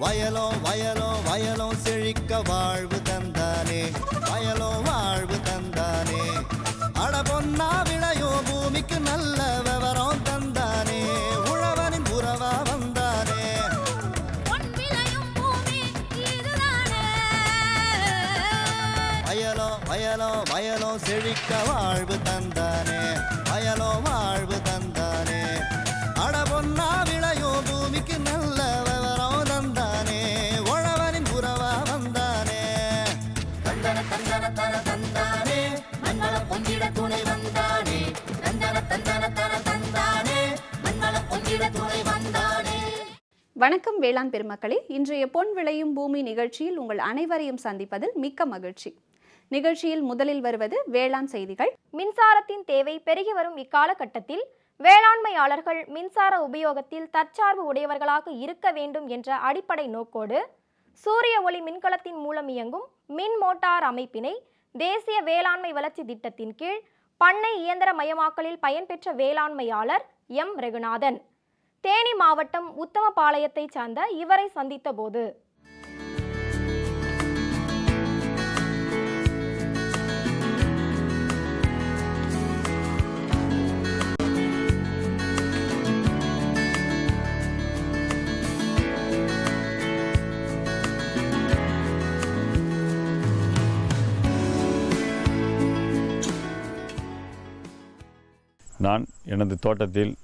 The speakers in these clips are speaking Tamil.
வயலோ வயலோ வயலோ செழிக்க வாழ்வு தந்தானே. வயலோ வாழ்வு தந்தானே. அட பொன்னா விளையோ பூமிக்கு நல்ல விவரம் தந்தானே. உழவனின் உறவா வந்தானே. வயலோ வயலோ வயலோ செழிக்க வாழ்வு தந்தானே. வயலோ வாழ்வு தந்தானே. தந்தன தந்தன தன தந்தானே. மண்வள பொங்கிட துணை வந்தானே. தந்தன தந்தன தன தந்தானே. மண்வள பொங்கிட துணை வந்தானே. வணக்கம் வேளாண் பெருமக்களே. இன்றைய பொன் விளையும் பூமி நிகழ்ச்சியில் உங்கள் அனைவரையும் சந்திப்பதில் மிக்க மகிழ்ச்சி. நிகழ்ச்சியில் முதலில் வருவது வேளாண் செய்திகள். மின்சாரத்தின் தேவை பெருகி வரும் இக்காலகட்டத்தில் வேளாண்மையாளர்கள் மின்சார உபயோகத்தில் தற்சார்பு உடையவர்களாக இருக்க வேண்டும் என்ற அடிப்படை நோக்கோடு சூரிய ஒளி மின்கலத்தின் மூலம் இயங்கும் மின் மோட்டார் அமைப்பினை தேசிய வேளாண்மை வளர்ச்சி திட்டத்தின் கீழ் பண்ணை இயந்திர மயமாக்கலில் பயன்பெற்ற வேளாண்மையாளர் எம் ரகுநாதன். தேனி மாவட்டம் உத்தமபாளையத்தைச் சார்ந்த இவரை சந்தித்த போது நான் எனது தோட்டத்தில்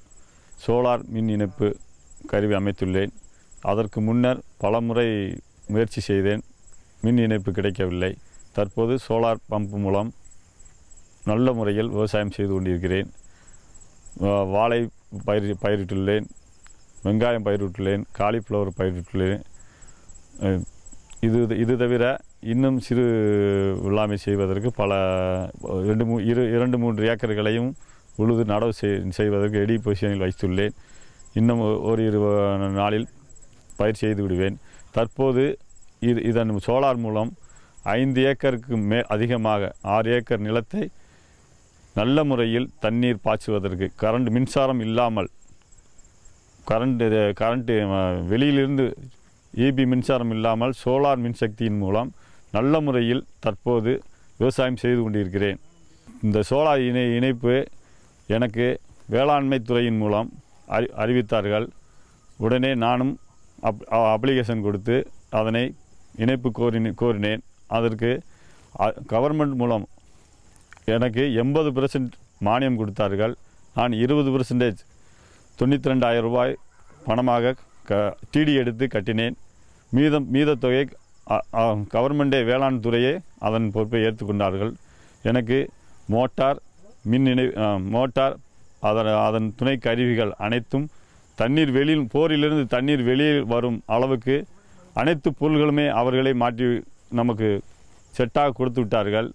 சோலார் மின் இணைப்பு கருவி அமைத்துள்ளேன். அதற்கு முன்னர் பலமுறை முயற்சி செய்தேன். மின் இணைப்பு கிடைக்கவில்லை. தற்போது சோலார் பம்ப் மூலம் நல்ல முறையில் விவசாயம் செய்து கொண்டிருக்கிறேன். வா- வாழை பயிர் பயிரிட்டுள்ளேன். வெங்காயம் பயிரிட்டுள்ளேன். காலிஃப்ளவர் பயிரிட்டுள்ளேன். இது இது தவிர இன்னும் சிறு வெள்ளாமை செய்வதற்கு பல ரெண்டு மூ இரு இரண்டு மூன்று ஏக்கர்களையும் உழுது நடவு செய் செய்வதற்கு ரெடி பொசிஷனில் வைத்துள்ளேன். இன்னும் ஒரு இரு நாளில் பயிர் செய்து விடுவேன். தற்போது இது இதன் சோலார் மூலம் ஐந்து ஏக்கருக்கு மே அதிகமாக ஆறு ஏக்கர் நிலத்தை நல்ல முறையில் தண்ணீர் பாய்ச்சுவதற்கு கரண்ட் மின்சாரம் இல்லாமல் கரண்ட்டு கரண்ட்டு வெளியிலிருந்து இபி மின்சாரம் இல்லாமல் சோலார் மின்சக்தியின் மூலம் நல்ல முறையில் தற்போது விவசாயம் செய்து கொண்டிருக்கிறேன். இந்த சோலார் இணை இணைப்பு எனக்கு வேளாண்மை துறையின் மூலம் அறி அறிவித்தார்கள். உடனே நானும் அப் அப்ளிகேஷன் கொடுத்து அதனை இணைப்பு கோரினே கோரினேன். அதற்கு கவர்மெண்ட் மூலம் எனக்கு எண்பது பெர்சன்ட் மானியம் கொடுத்தார்கள். நான் இருபது பெர்சன்டேஜ் தொண்ணூற்றி ரெண்டாயிரம் ரூபாய் பணமாக க டிடி எடுத்து கட்டினேன். மீதம் மீத தொகை கவர்மெண்டே வேளாண் துறையே அதன் பொறுப்பை ஏற்றுக்கொண்டார்கள். எனக்கு மோட்டார் மின் இணை மோட்டார் அதன் அதன் துணை கருவிகள் அனைத்தும் தண்ணீர் வெளியில் போரிலிருந்து தண்ணீர் வெளியே வரும் அளவுக்கு அனைத்து பொருள்களுமே அவர்களை மாற்றி நமக்கு செட்டாக கொடுத்து விட்டார்கள்.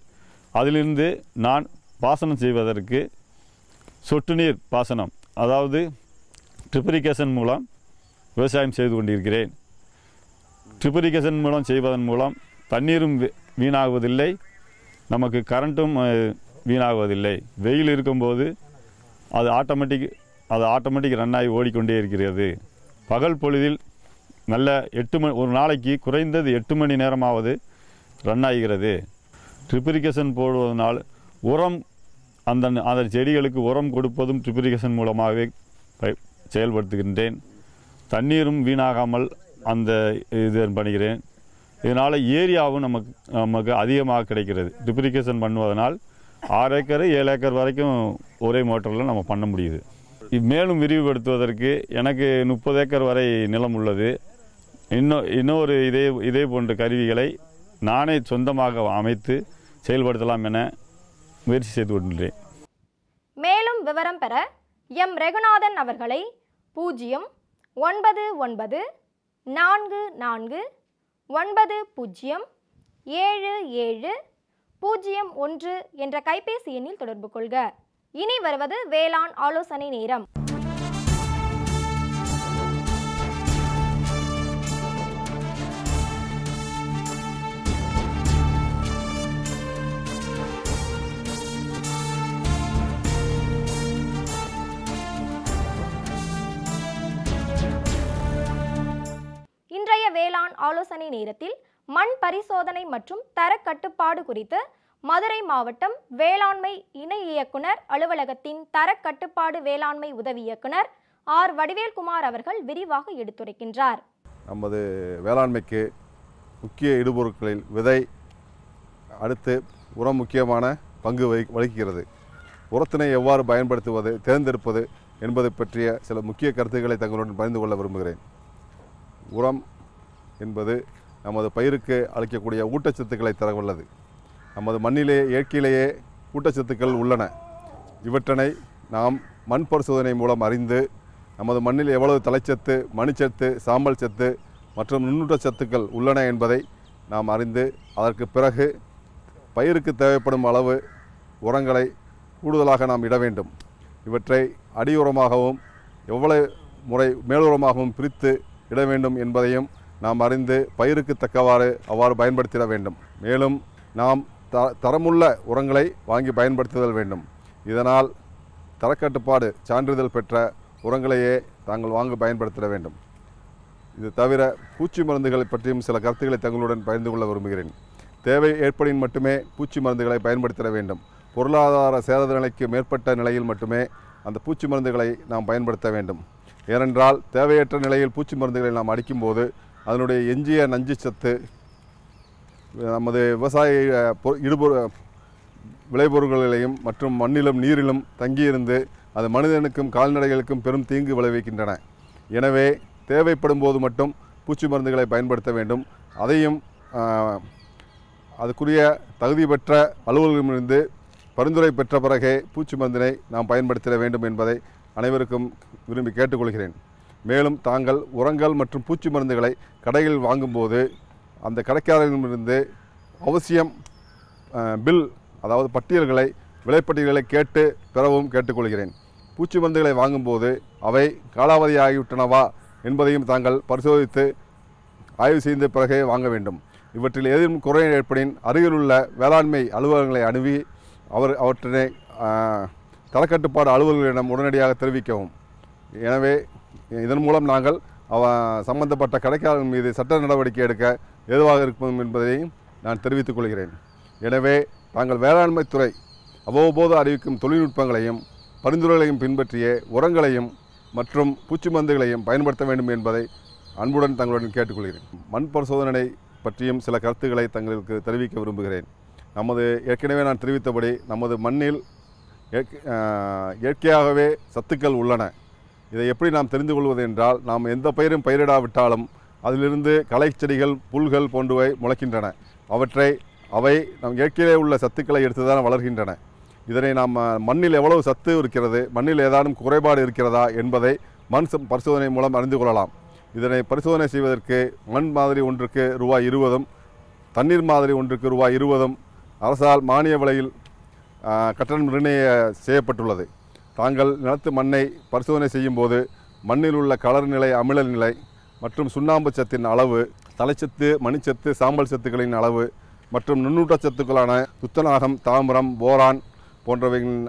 அதிலிருந்து நான் பாசனம் செய்வதற்கு சொட்டு நீர் பாசனம் அதாவது ட்ரிப்ரிகேஷன் மூலம் விவசாயம் செய்து கொண்டிருக்கிறேன். ட்ரிப்ரிகேஷன் மூலம் செய்வதன் மூலம் தண்ணீரும் வீ- வீணாகுவதில்லை. நமக்கு கரண்ட்டும் வீணாகுவதில்லை. வெயில் இருக்கும்போது அது ஆட்டோமேட்டிக் அது ஆட்டோமேட்டிக் ரன் ஆகி ஓடிக்கொண்டே இருக்கிறது. பகல் பொழுதில் நல்ல எட்டு மணி ஒரு நாளைக்கு குறைந்தது எட்டு மணி நேரமாவது ரன் ஆகிறது. ட்ரிப்ரிகேஷன் போடுவதனால் உரம் அந்த அந்த செடிகளுக்கு உரம் கொடுப்பதும் ட்ரிப்ரிகேஷன் மூலமாகவே செயல்படுத்துகின்றேன். தண்ணீரும் வீணாகாமல் அந்த இது பண்ணுகிறேன் இதனால் ஏரியாவும் நமக்கு நமக்கு அதிகமாக கிடைக்கிறது. ட்ரிப்ரிகேஷன் பண்ணுவதனால் ஆறு ஏக்கர் ஏழு ஏக்கர் வரைக்கும் ஒரே மோட்டரில் நம்ம பண்ண முடியுது. மேலும் விரிவுபடுத்துவதற்கு எனக்கு முப்பது ஏக்கர் வரை நிலம் உள்ளது. இன்னும் இன்னொரு இதே இதே போன்ற கருவிகளை நானே சொந்தமாக அமைத்து செயல்படுத்தலாம் என முயற்சி செய்து கொண்டுள்ளேன் மேலும் விவரம் பெற எம். ரகுநாதன் அவர்களை பூஜ்ஜியம் ஒன்பது ஒன்பது நான்கு நான்கு ஒன்பது பூஜ்ஜியம் ஏழு ஏழு பூஜ்ஜியம் ஒன்று என்ற கைபேசி எண்ணில் தொடர்பு கொள்க. இனி வருவது வேளாண் ஆலோசனை நேரம். இன்றைய வேளாண் ஆலோசனை நேரத்தில் மண் பரிசோதனை மற்றும் தர கட்டுப்பாடு குறித்து மதுரை மாவட்டம் வேளாண்மை இணை இயக்குனர் அலுவலகத்தின் தர கட்டுப்பாடு வேளாண்மை உதவி இயக்குனர் ஆர். வடிவேல்குமார் அவர்கள் விரிவாக எடுத்துரைக்கின்றார். நமது வேளாண்மைக்கு முக்கிய இடுபொருட்களில் விதை அடுத்து உரம் முக்கியமான பங்கு வகி வகிக்கிறது. உரத்தினை எவ்வாறு பயன்படுத்துவது தேர்ந்தெடுப்பது என்பது பற்றிய சில முக்கிய கருத்துக்களை தங்களுடன் பகிர்ந்து கொள்ள விரும்புகிறேன். உரம் என்பது நமது பயிருக்கு அளிக்கக்கூடிய ஊட்டச்சத்துக்களை தர நமது மண்ணிலே இயற்கையிலேயே ஊட்டச்சத்துக்கள் உள்ளன. இவற்றினை நாம் மண் பரிசோதனை மூலம் அறிந்து நமது மண்ணில் எவ்வளவு தலைச்சத்து மணிச்சத்து சாம்பல் சத்து மற்றும் நுண்ணூட்ட சத்துக்கள் உள்ளன என்பதை நாம் அறிந்து அதற்கு பிறகு பயிருக்கு தேவைப்படும் அளவு உரங்களை கூடுதலாக நாம் இட வேண்டும். இவற்றை அடியுரமாகவும் எவ்வளவு முறை மேலுரமாகவும் பிரித்து இட வேண்டும் என்பதையும் நாம் அறிந்து பயிருக்கு தக்கவாறு அவ்வாறு பயன்படுத்திட வேண்டும். மேலும் நாம் த தரமுள்ள உரங்களை வாங்கி பயன்படுத்துதல் வேண்டும். இதனால் தரக்கட்டுப்பாடு சான்றிதழ் பெற்ற உரங்களையே தாங்கள் வாங்க பயன்படுத்திட வேண்டும். இது தவிர பூச்சி மருந்துகளை பற்றியும் சில கருத்துக்களை தங்களுடன் பகிர்ந்து கொள்ள விரும்புகிறேன். தேவை ஏற்படின் மட்டுமே பூச்சி மருந்துகளை பயன்படுத்திட வேண்டும். பொருளாதார சேத நிலைக்கு மேற்பட்ட நிலையில் மட்டுமே அந்த பூச்சி மருந்துகளை நாம் பயன்படுத்த வேண்டும். ஏனென்றால் தேவையற்ற நிலையில் பூச்சி மருந்துகளை நாம் அடிக்கும்போது அதனுடைய எஞ்சிய நஞ்சு சத்து நமது விவசாய பொ- இடுபொரு விளைபொருள்களிலையும் மற்றும் மண்ணிலும் நீரிலும் தங்கியிருந்து அது மனிதனுக்கும் கால்நடைகளுக்கும் பெரும் தீங்கு விளைவிக்கின்றன. எனவே தேவைப்படும் போது மட்டும் பூச்சி மருந்துகளை பயன்படுத்த வேண்டும். அதையும் அதுக்குரிய தகுதி பெற்ற அலுவலகமிருந்து பரிந்துரை பெற்ற பிறகே பூச்சி மருந்தினை நாம் பயன்படுத்த வேண்டும் என்பதை அனைவருக்கும் விரும்பி கேட்டுக்கொள்கிறேன். மேலும் தாங்கள் உரங்கள் மற்றும் பூச்சி மருந்துகளை கடையில் வாங்கும்போது அந்த கடைக்காரர்களிடமிருந்து அவசியம் பில் அதாவது பட்டியல்களை விலைப்பட்டியல்களை கேட்டு பெறவும் கேட்டுக்கொள்கிறேன். பூச்சி மருந்துகளை வாங்கும்போது அவை காலாவதியாகிவிட்டனவா என்பதையும் தாங்கள் பரிசோதித்து ஆய்வு செய்த பிறகே வாங்க வேண்டும். இவற்றில் ஏதேனும் குறை ஏற்படின் அருகிலுள்ள வேளாண்மை அலுவலகங்களை அணுகி அவர் அவற்றினை தரக்கட்டுப்பாடு அலுவலர்களிடம் உடனடியாக தெரிவிக்கவும். எனவே இதன் மூலம் நாங்கள் அவ சம்பந்தப்பட்ட கடைக்காரர்கள் மீது சட்ட நடவடிக்கை எடுக்க எதுவாக இருக்கும் என்பதையும் நான் தெரிவித்துக் கொள்கிறேன். எனவே தாங்கள் வேளாண்மை துறை அவ்வப்போது அறிவிக்கும் தொழில்நுட்பங்களையும் பரிந்துரைகளையும் பின்பற்றிய உரங்களையும் மற்றும் பூச்சி மருந்துகளையும் பயன்படுத்த வேண்டும் என்பதை அன்புடன் தங்களுடன் கேட்டுக்கொள்கிறேன். மண் பரிசோதனை பற்றியும் சில கருத்துக்களை தங்களுக்கு தெரிவிக்க விரும்புகிறேன். நமது ஏற்கனவே நான் தெரிவித்தபடி நமது மண்ணில் இயற்கையாகவே சத்துக்கள் உள்ளன. இதை எப்படி நாம் தெரிந்து கொள்வது என்றால் நாம் எந்த பயிரும் பயிரிடாவிட்டாலும் அதிலிருந்து களை செடிகள் புல்கள் போன்றவை முளைக்கின்றன. அவற்றை அவை நம் இயற்கையிலே உள்ள சத்துக்களை எடுத்துதான் வளர்கின்றன. இதனை நாம் மண்ணில் எவ்வளவு சத்து இருக்கிறது மண்ணில் ஏதானும் குறைபாடு இருக்கிறதா என்பதை மண் பரிசோதனை மூலம் அறிந்து கொள்ளலாம். இதனை பரிசோதனை செய்வதற்கு மண் மாதிரி ஒன்றுக்கு ரூபாய் இருபதும் தண்ணீர் மாதிரி ஒன்றுக்கு ரூபாய் இருபதும் அரசால் மானிய விலையில் கட்டணம் நிர்ணய செய்யப்பட்டுள்ளது. தாங்கள் நிலத்து மண்ணை பரிசோதனை செய்யும்போது மண்ணில் உள்ள கலர் நிலை அமில நிலை மற்றும் சுண்ணாம்பு சத்தின் அளவு தலைச்சத்து மணிச்சத்து சாம்பல் சத்துக்களின் அளவு மற்றும் நுண்ணூட்டச் சத்துக்களான துத்தநாகம் தாமிரம் போரான் போன்றவைகளின்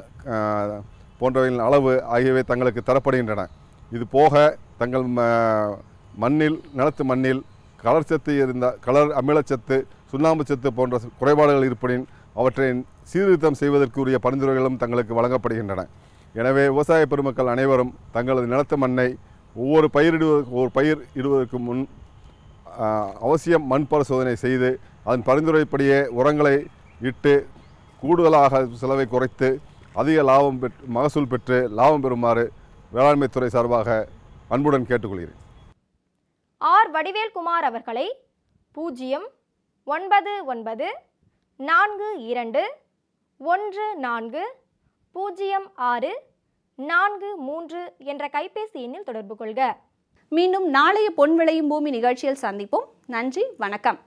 போன்றவைகளின் அளவு ஆகியவை தங்களுக்கு தரப்படுகின்றன. இது போக தங்கள் ம- மண்ணில் நிலத்து மண்ணில் கலர் சத்து இருந்த கலர் அமிலச்சத்து சுண்ணாம்பு சத்து போன்ற குறைபாடுகள் இருப்பின் அவற்றை சீர்திருத்தம் செய்வதற்குரிய பரிந்துரைகளும் தங்களுக்கு வழங்கப்படுகின்றன. எனவே விவசாய பெருமக்கள் அனைவரும் தங்களது நிலத்து மண்ணை ஒவ்வொரு பயிரிடுவதற்கு ஒரு பயிர் இடுவதற்கு முன் அவசியம் மண் பரிசோதனை செய்து அதன் பரிந்துரைப்படியே உரங்களை இட்டு கூடுதலாக செலவை குறைத்து அதிக லாபம் பெற்று மகசூல் பெற்று லாபம் பெறுமாறு வேளாண்மைத்துறை சார்பாக அன்புடன் கேட்டுக்கொள்கிறேன். ஆர். வடிவேல்குமார் அவர்களை பூஜ்ஜியம் ஒன்பது ஒன்பது நான்கு இரண்டு ஒன்று நான்கு பூஜ்ஜியம் ஆறு நான்கு மூன்று என்ற கைபேசி எண்ணில் தொடர்பு கொள்க. மீண்டும் நாளைய பொன் விளையும் பூமி நிகழ்ச்சியில் சந்திப்போம். நன்றி வணக்கம்.